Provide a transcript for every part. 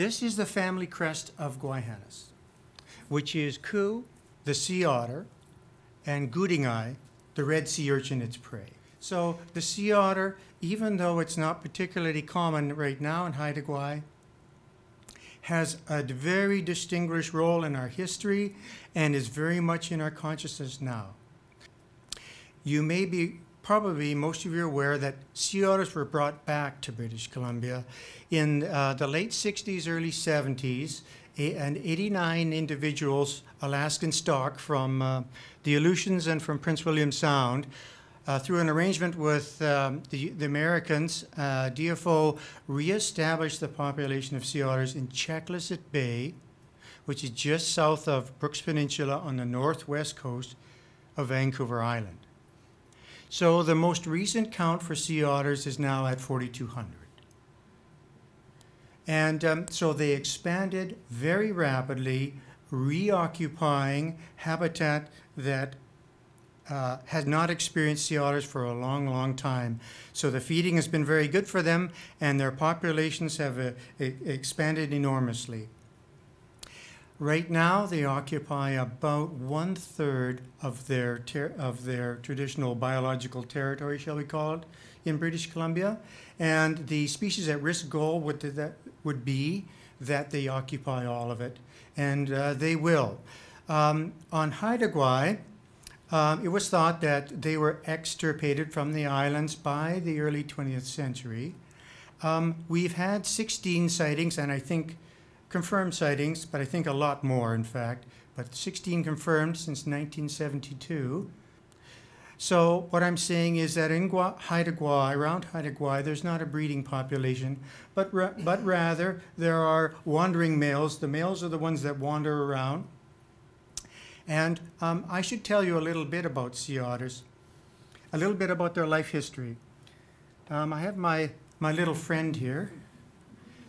This is the family crest of Gwaii Haanas, which is Ku, the sea otter, and Gudingai, the red sea urchin, its prey. So the sea otter, even though it's not particularly common right now in Haida Gwaii, has a very distinguished role in our history and is very much in our consciousness now. You may be probably most of you are aware that sea otters were brought back to British Columbia in uh, the late 60s, early 70s, and 89 individuals, Alaskan stock from uh, the Aleutians and from Prince William Sound, uh, through an arrangement with um, the, the, Americans, uh, DFO reestablished the population of sea otters in Checleset Bay, which is just south of Brooks Peninsula on the northwest coast of Vancouver Island. So the most recent count for sea otters is now at 4,200. And um, so they expanded very rapidly, reoccupying habitat that uh, has not experienced sea otters for a long, long time. So the feeding has been very good for them, and their populations have uh, expanded enormously. Right now, they occupy about one third of their of their traditional biological territory, shall we call it, in British Columbia. And the species at risk goal would that would be that they occupy all of it, and uh, they will. Um, on Haida Gwaii, um, it was thought that they were extirpated from the islands by the early 20th century. Um, we've had 16 sightings, and I think confirmed sightings, but I think a lot more, in fact, but 16 confirmed since 1972. So what I'm saying is that in Gua, Haida Gwaii, around Haida Gwaii, there's not a breeding population, but, ra but rather there are wandering males. The males are the ones that wander around. And um, I should tell you a little bit about sea otters, a little bit about their life history. Um, I have my, my little friend here.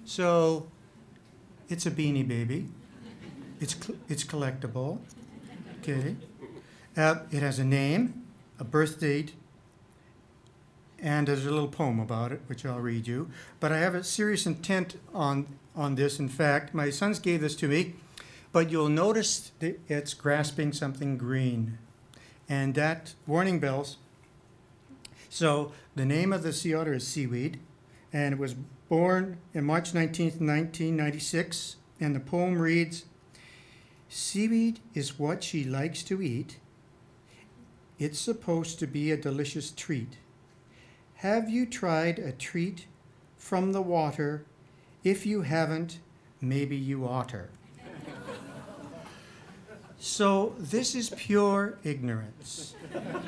So it's a beanie baby. It's, it's collectible. Okay. Uh, it has a name, a birth date, and there's a little poem about it, which I'll read you. But I have a serious intent on, on this. In fact, my sons gave this to me, but you'll notice that it's grasping something green. And that, warning bells. So the name of the sea otter is Seaweed, and it was born in March 19, 1996, and the poem reads Seaweed is what she likes to eat. It's supposed to be a delicious treat. Have you tried a treat from the water? If you haven't, maybe you oughter. So this is pure ignorance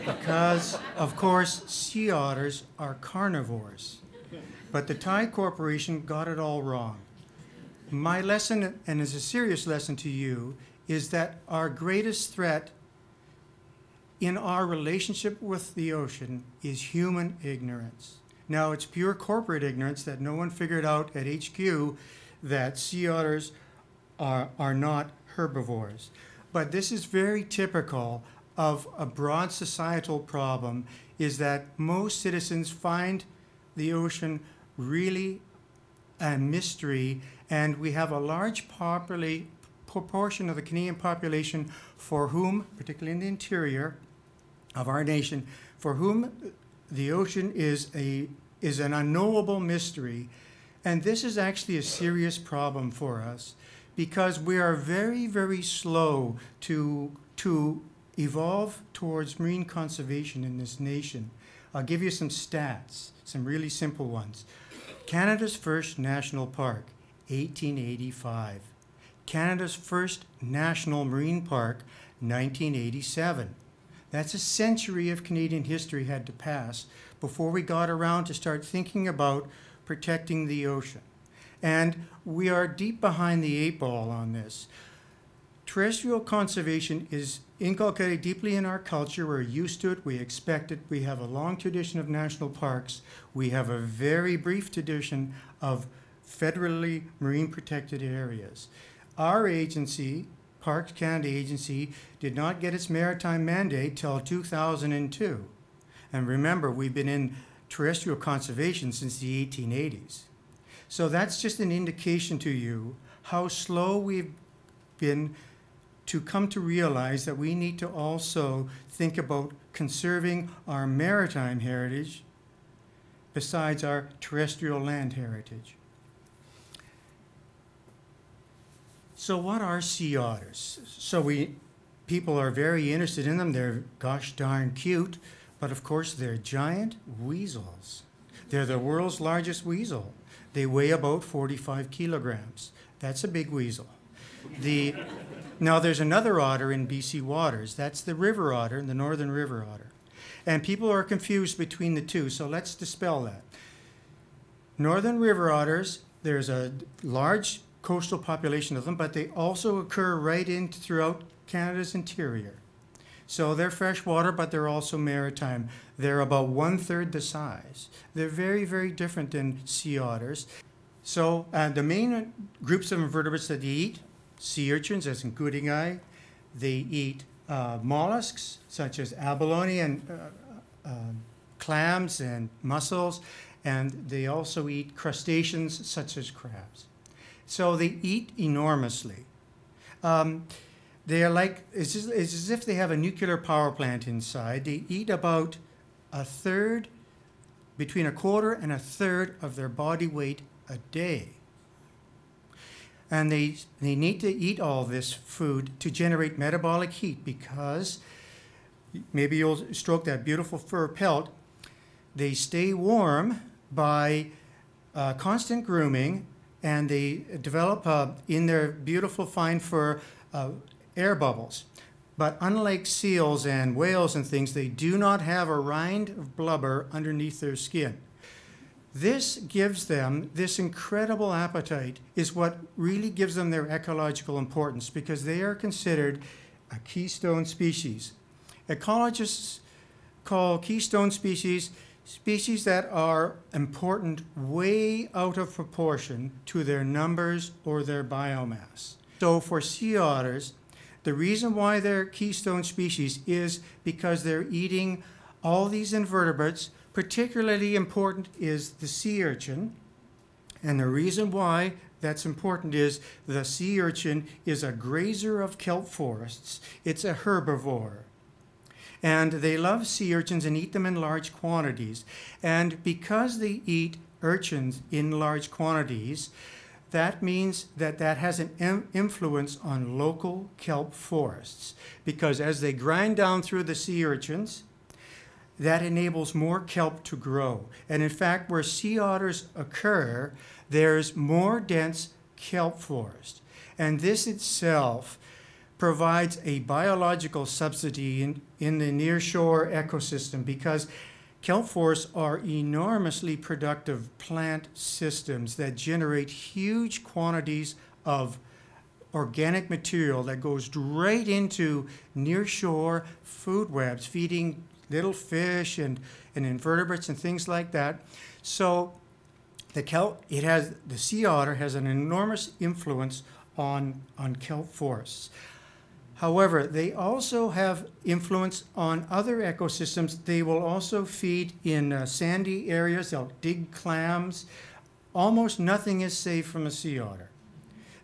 because, of course, sea otters are carnivores. But the Ty Corporation got it all wrong. My lesson, and it's a serious lesson to you, is that our greatest threat in our relationship with the ocean is human ignorance. Now, it's pure corporate ignorance that no one figured out at HQ that sea otters are, are not herbivores. But this is very typical of a broad societal problem is that most citizens find the ocean really a mystery, and we have a large popula- proportion of the Canadian population for whom, particularly in the interior of our nation, for whom the ocean is a is an unknowable mystery, and this is actually a serious problem for us because we are very very slow to to evolve towards marine conservation in this nation. I'll give you some stats, some really simple ones. Canada's first national park, 1885. Canada's first national marine park, 1987. That's a century of Canadian history had to pass before we got around to start thinking about protecting the ocean. And we are deep behind the eight ball on this. Terrestrial conservation is inculcated deeply in our culture. We're used to it. We expect it. We have a long tradition of national parks. We have a very brief tradition of federally marine protected areas. Our agency, Parks Canada Agency, did not get its maritime mandate till 2002. And remember, we've been in terrestrial conservation since the 1880s. So that's just an indication to you how slow we've been to come to realize that we need to also think about conserving our maritime heritage besides our terrestrial land heritage. So what are sea otters? So we people are very interested in them. They're gosh darn cute, but of course they're giant weasels. They're the world's largest weasel. They weigh about 45 kilograms. That's a big weasel. The, now there's another otter in BC waters. That's the river otter, the northern river otter. And people are confused between the two, so let's dispel that. Northern river otters, there's a large coastal population of them, but they also occur right in throughout Canada's interior. So they're freshwater, but they're also maritime. They're about one third the size. They're very, very different than sea otters. So uh, the main groups of invertebrates that they eat, sea urchins, as in Goodingii, they eat uh, mollusks such as abalone and uh, uh, clams and mussels, and they also eat crustaceans such as crabs. So they eat enormously. Um, they are like, it's, just, it's as if they have a nuclear power plant inside. They eat about a third, between a quarter and a third of their body weight a day. And they, they need to eat all this food to generate metabolic heat because maybe you'll stroke that beautiful fur pelt. They stay warm by uh, constant grooming and they develop uh, in their beautiful fine fur uh, air bubbles. But unlike seals and whales and things, they do not have a rind of blubber underneath their skin. This gives them this incredible appetite, is what really gives them their ecological importance because they are considered a keystone species. Ecologists call keystone species species that are important way out of proportion to their numbers or their biomass. So for sea otters, the reason why they're keystone species is because they're eating all these invertebrates. Particularly important is the sea urchin. And the reason why that's important is the sea urchin is a grazer of kelp forests. It's a herbivore. And they love sea urchins and eat them in large quantities. And because they eat urchins in large quantities, that means that that has an influence on local kelp forests because as they grind down through the sea urchins, that enables more kelp to grow. And in fact, where sea otters occur, there's more dense kelp forest. And this itself provides a biological subsidy in, in the nearshore ecosystem because Kelp forests are enormously productive plant systems that generate huge quantities of organic material that goes right into nearshore food webs, feeding little fish and, and invertebrates and things like that. So the kelp, it has, the sea otter has an enormous influence on, on kelp forests. However, they also have influence on other ecosystems. They will also feed in uh, sandy areas. They'll dig clams. Almost nothing is safe from a sea otter.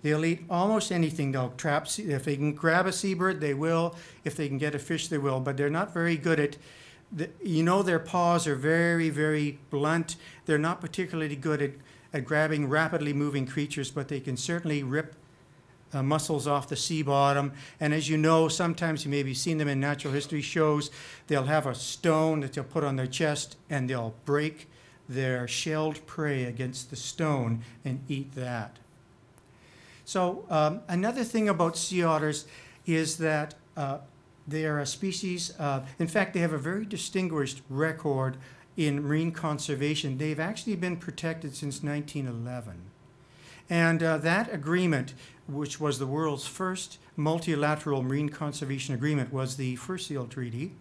They'll eat almost anything. They'll trap, if they can grab a seabird, they will. If they can get a fish, they will. But they're not very good at, the, you know, their paws are very, very blunt. They're not particularly good at, at grabbing rapidly moving creatures, but they can certainly rip uh, mussels off the sea bottom. And as you know, sometimes you may maybe seen them in natural history shows. They'll have a stone that they'll put on their chest and they'll break their shelled prey against the stone and eat that. So um, another thing about sea otters is that uh, they are a species, uh, in fact, they have a very distinguished record in marine conservation. They've actually been protected since 1911. And uh, that agreement which was the world's first multilateral marine conservation agreement, was the Fur Seal Treaty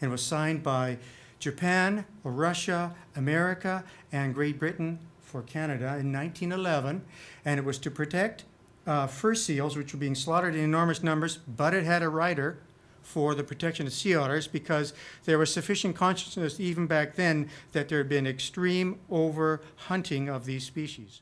and was signed by Japan, Russia, America, and Great Britain for Canada in 1911. And it was to protect uh, fur seals, which were being slaughtered in enormous numbers, but it had a rider for the protection of sea otters because there was sufficient consciousness even back then that there had been extreme over hunting of these species.